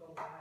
Então,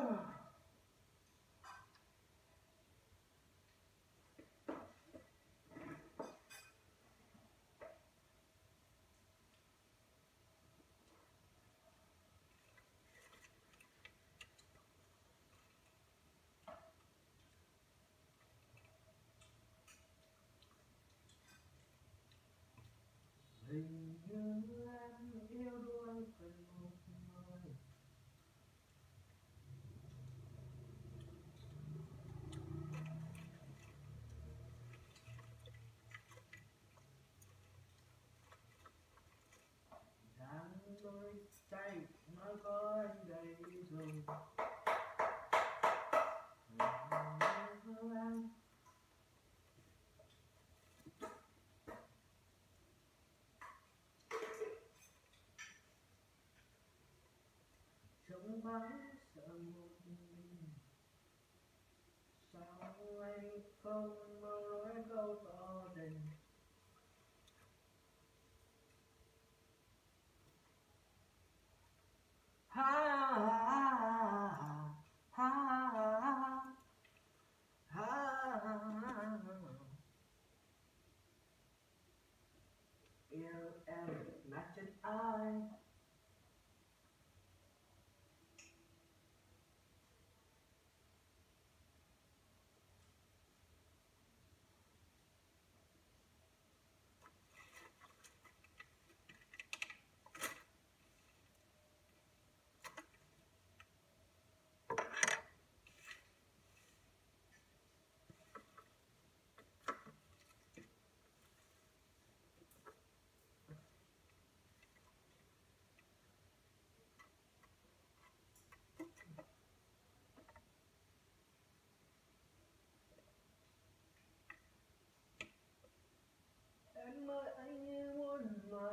Oh. tôi chạy tay có anh đây rồi. Hình trong vắng sợ một mình. Sao anh không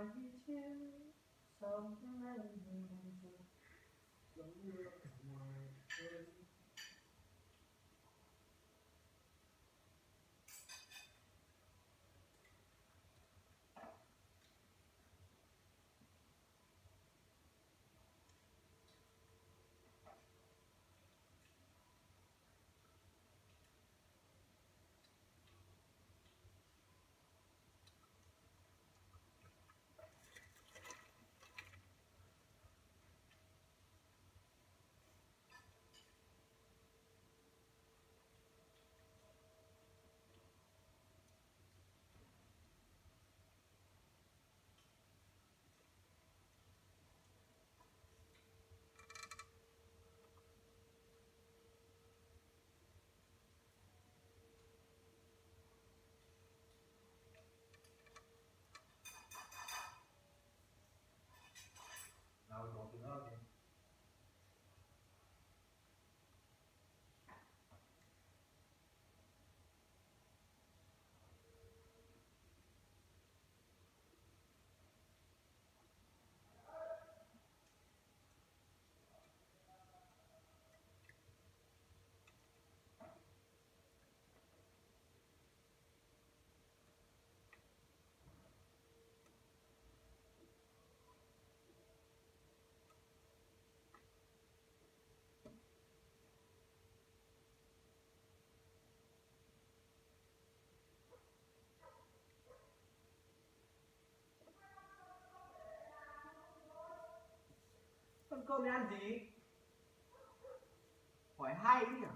ngoài chiếu sông anh giống cơm này ăn gì? Hỏi hay ý nhỉ?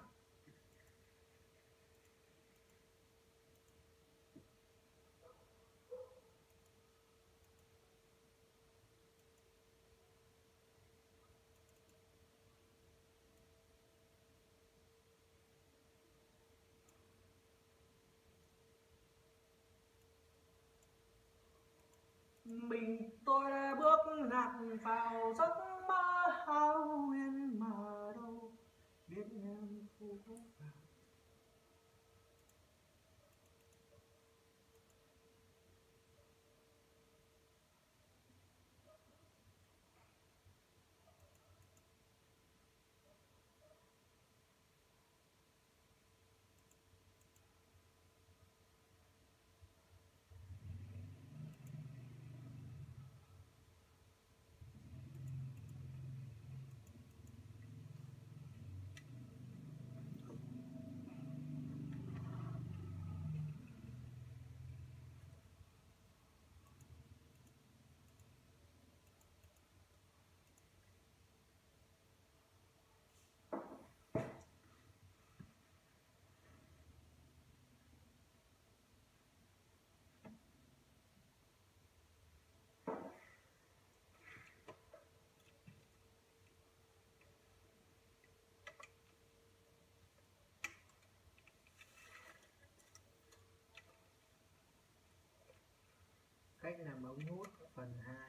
mình tôi đã bước lạc vào giấc hao huyền mà đâu biết em phù cách làm ống hút phần 2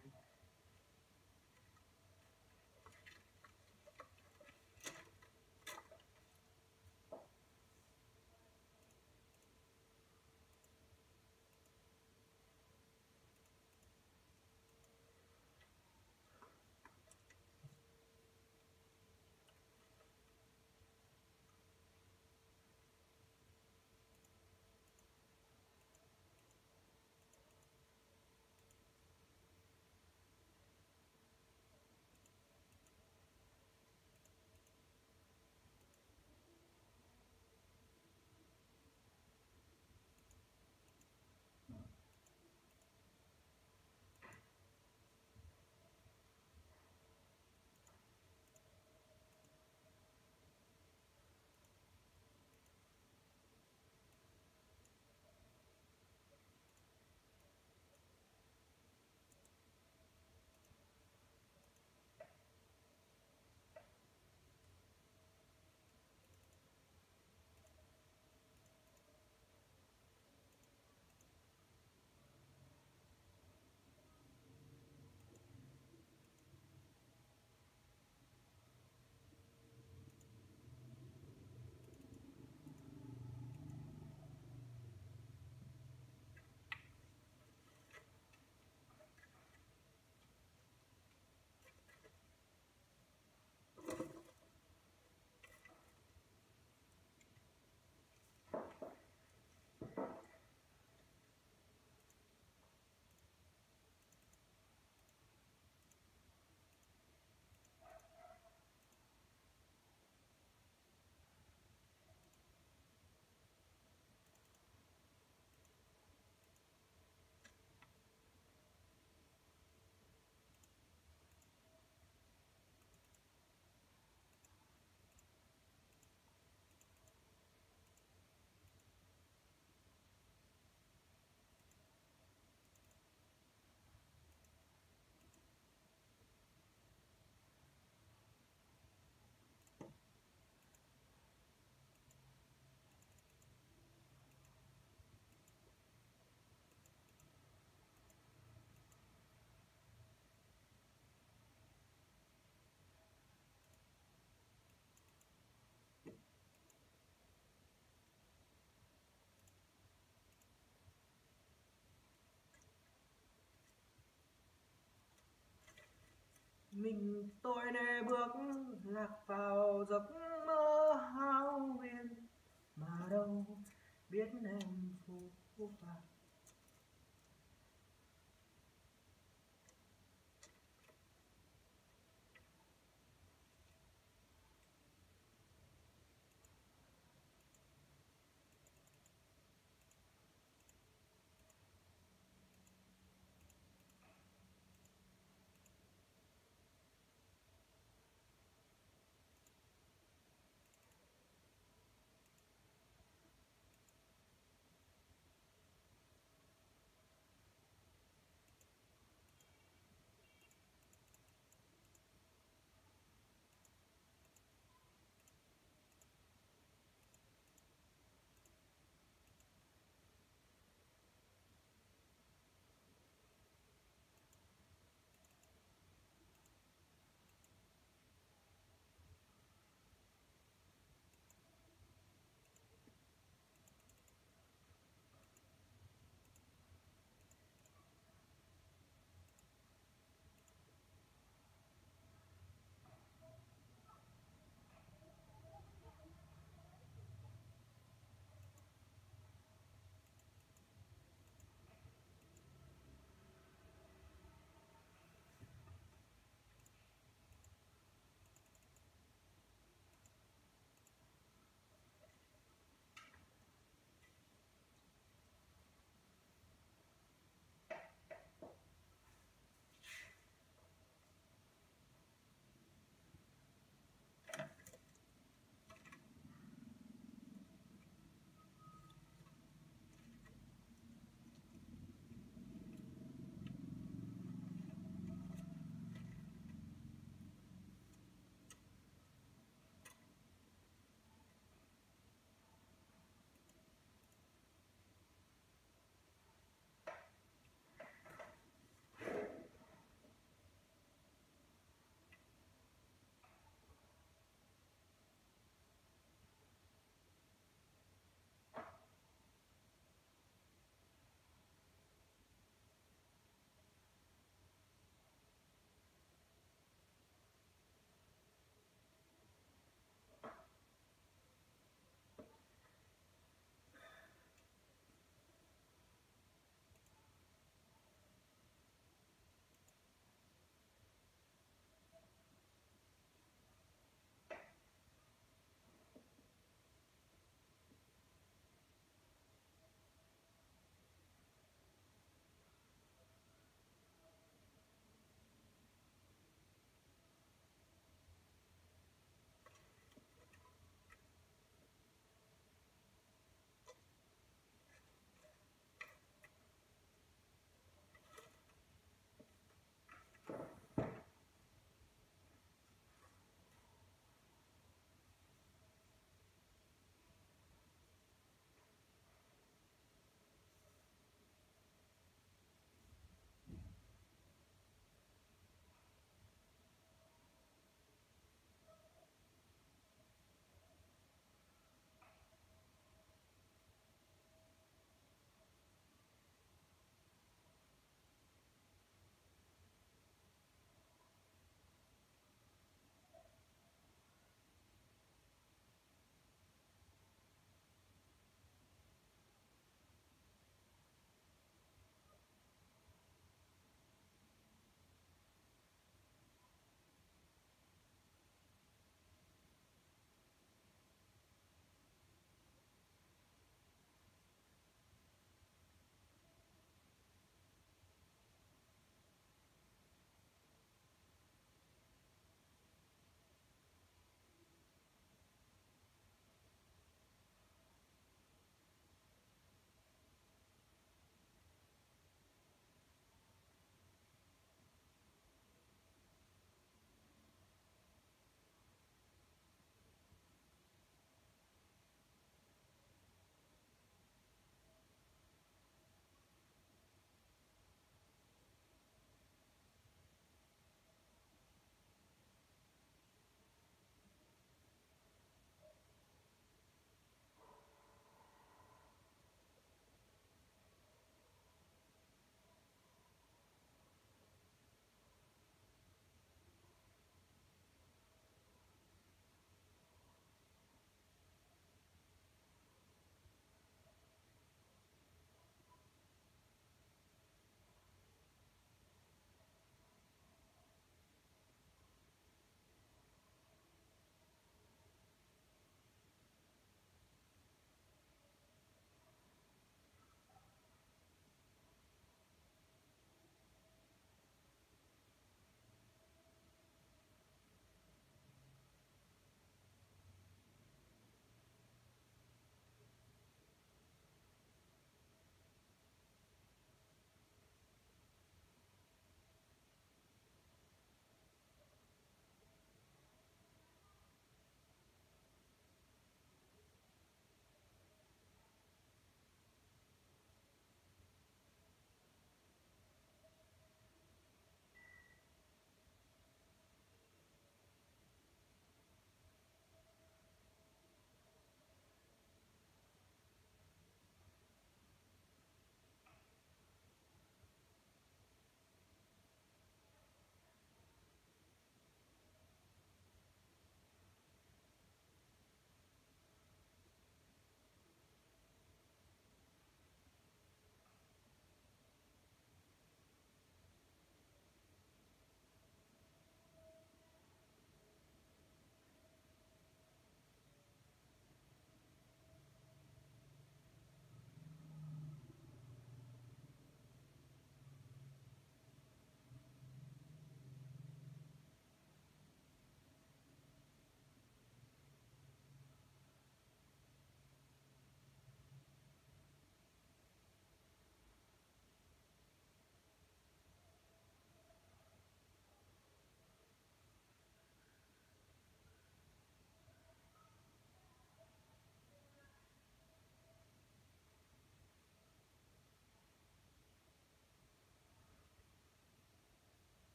mình tôi này bước lạc vào giấc mơ hao huyền. Mà đâu biết em phụ phàng.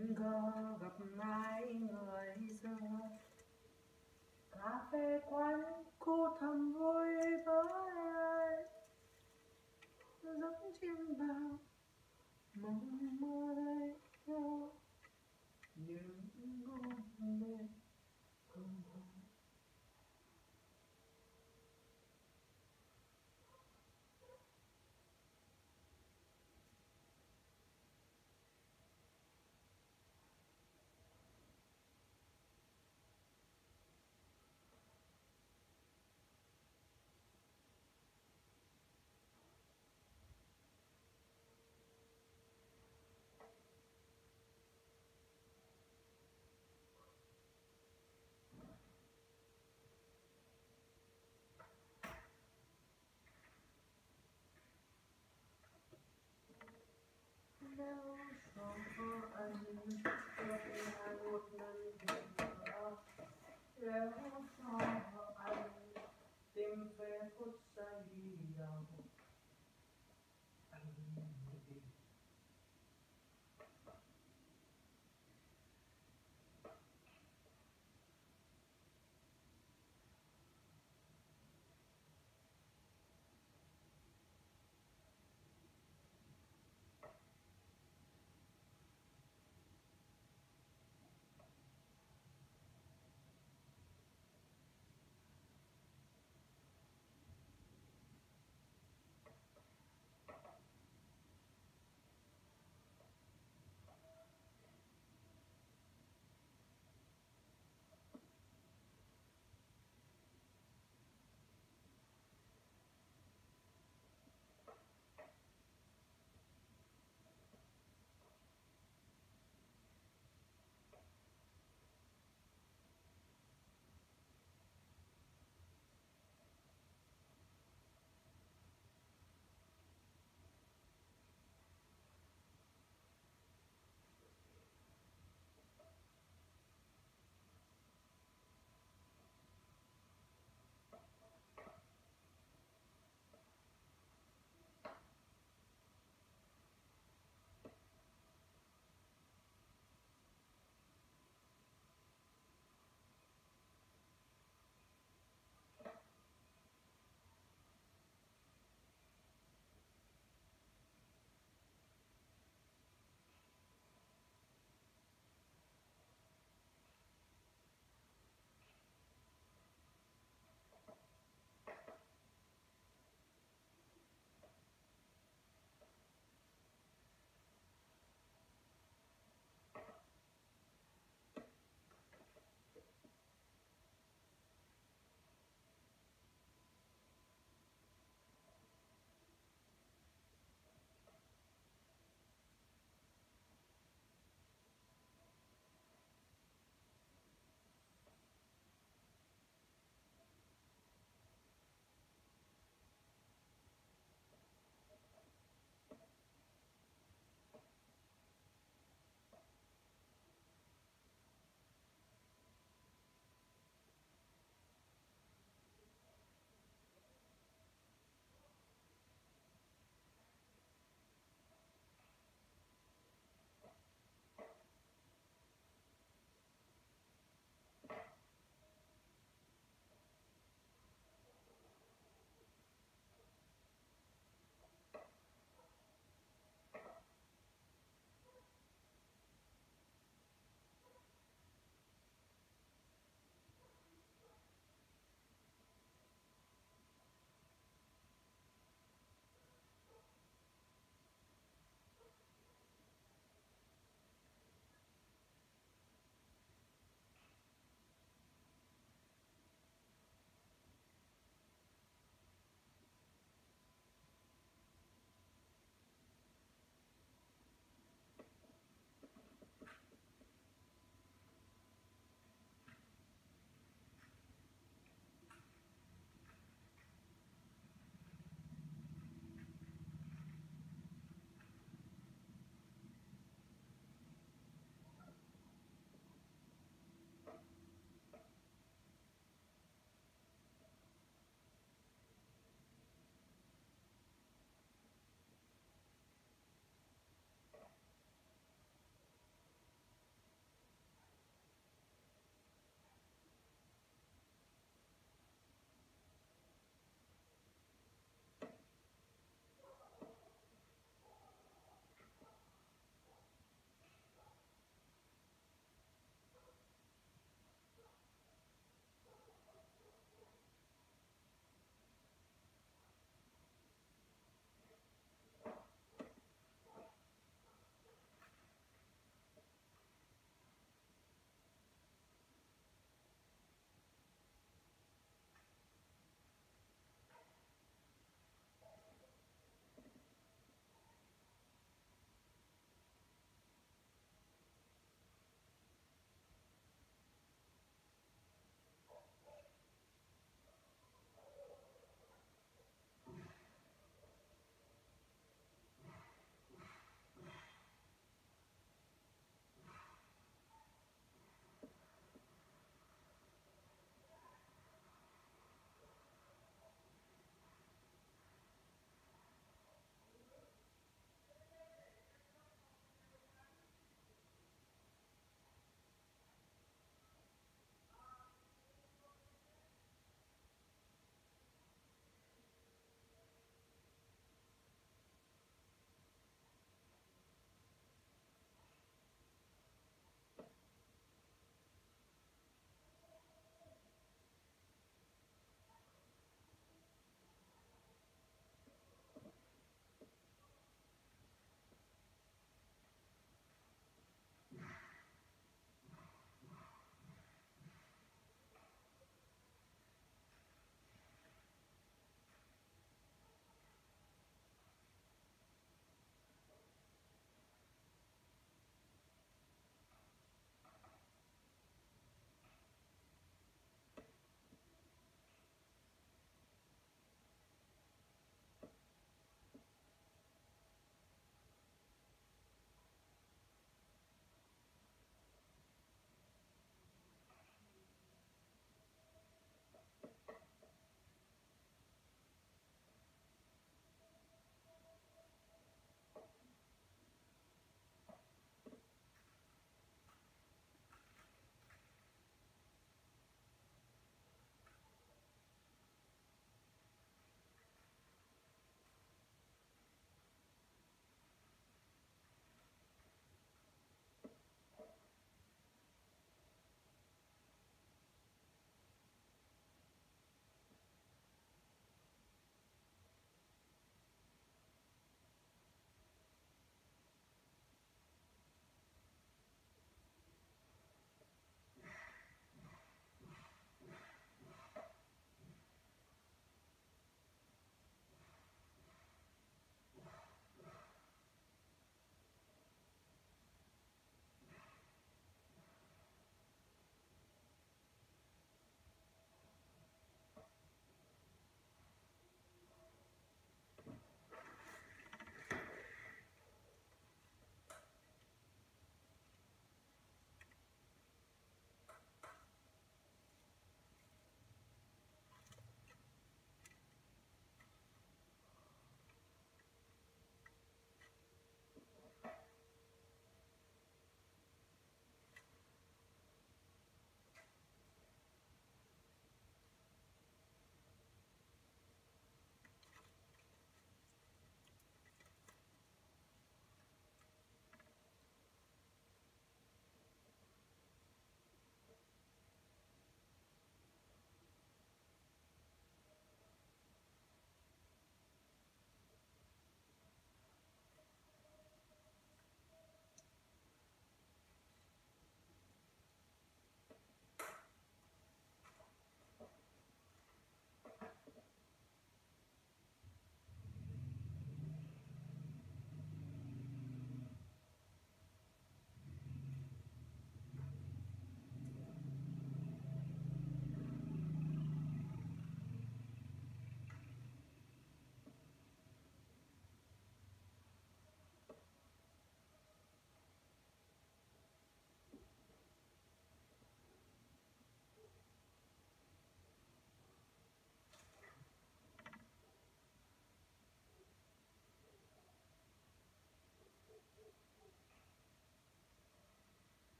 Tình cờ gặp ai người xưa cà phê quán cô thầm vui với ai? Giống chim bao mong mơ đây? Nhau những ngôn đêm Yeah.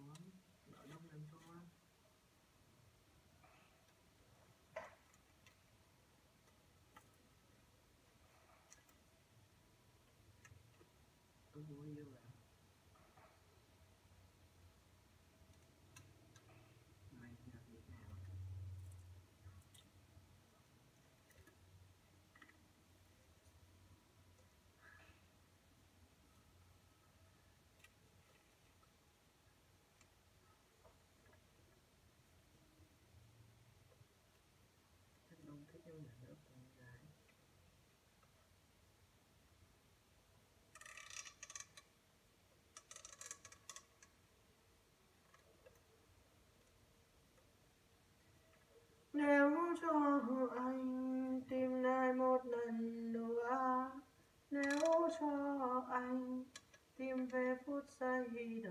Xuống đợi lúc lên cho tôi muốn yêu là Xây.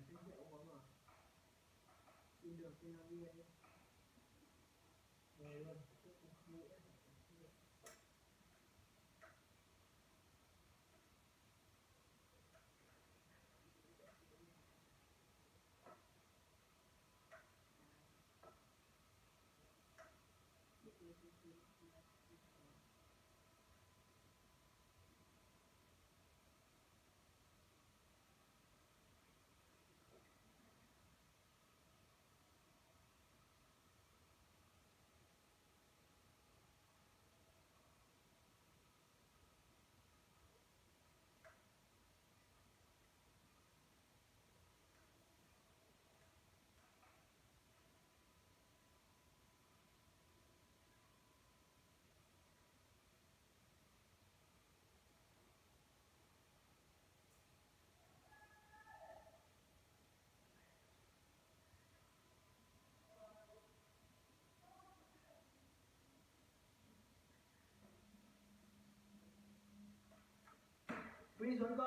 Đánh cái hiệu mà. Xin được xin nó đi luôn. 没成功